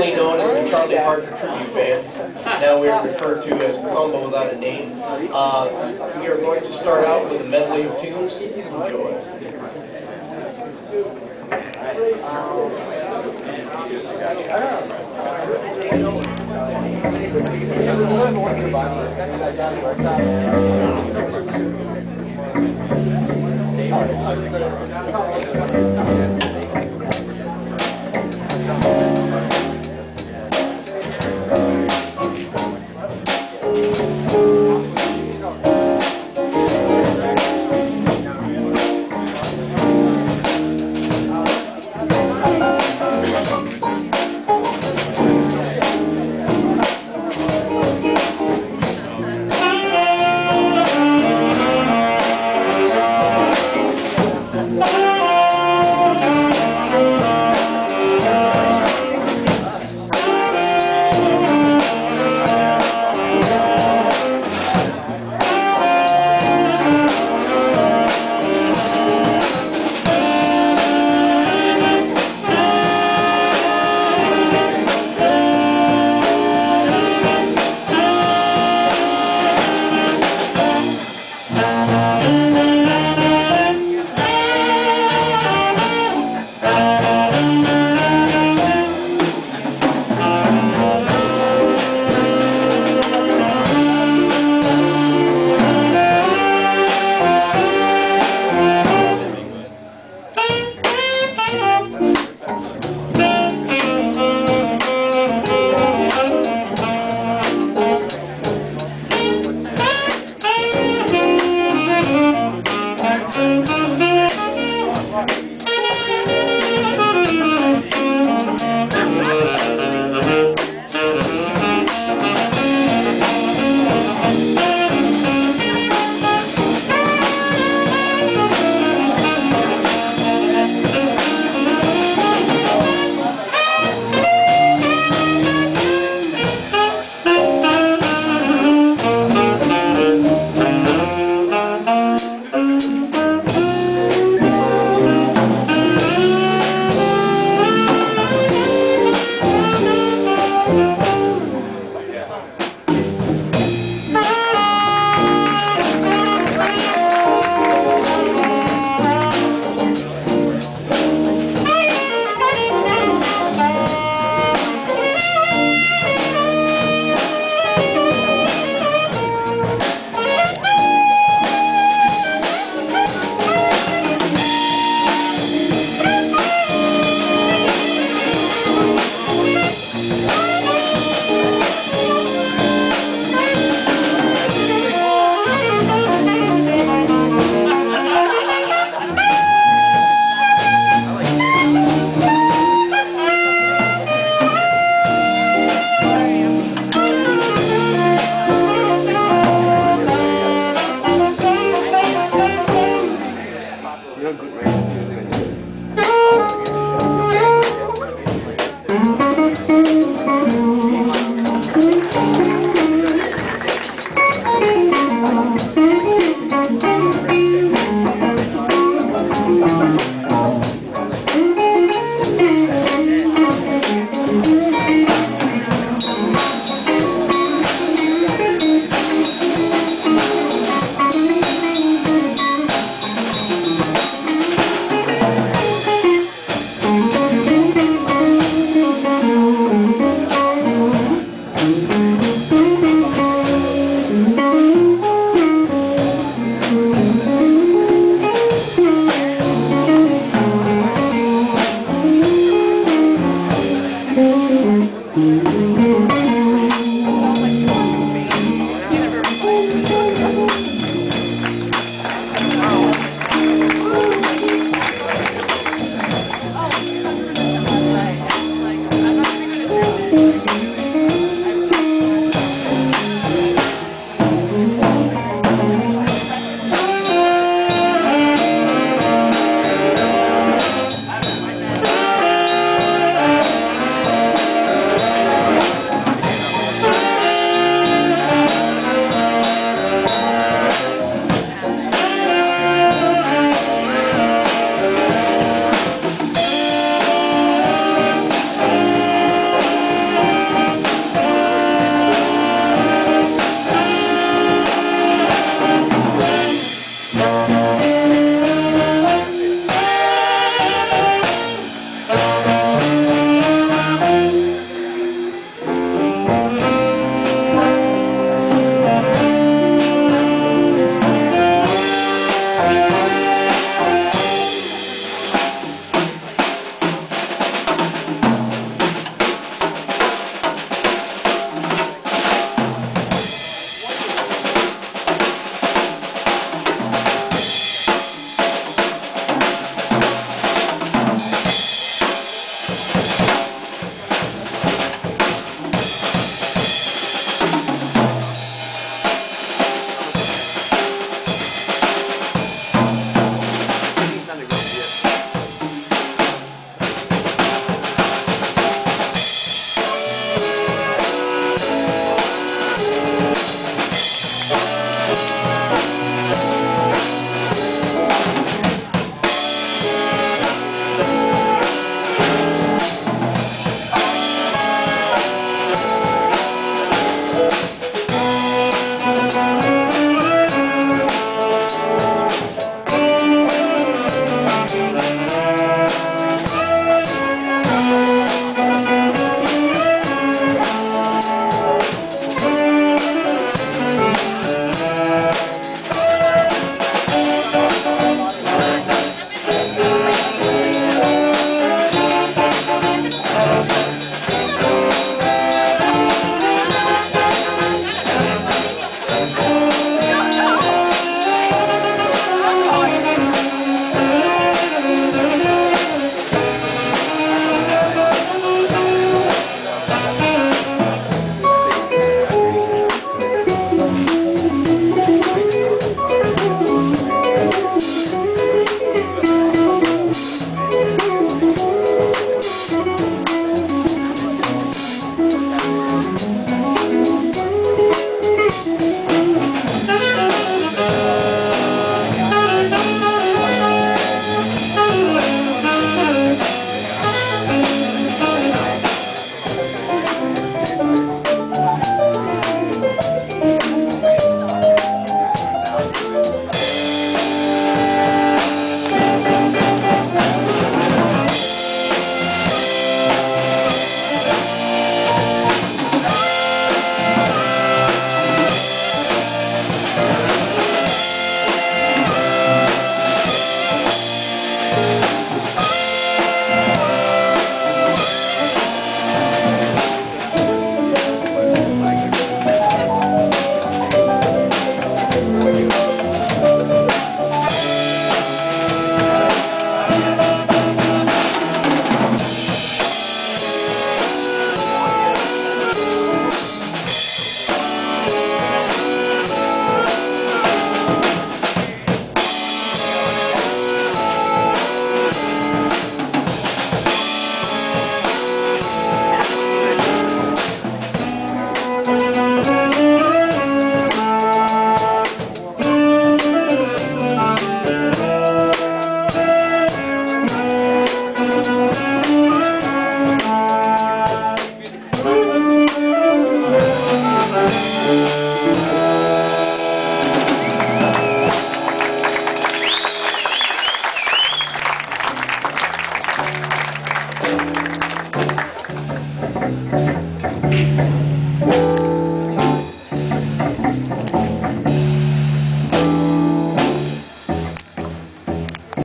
formerly known as the Charlie Parker Tribute Band. Now we're referred to as Combo Without a Name. Uh, we are going to start out with a medley of tunes. Enjoy.